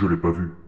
Je l'ai pas vu.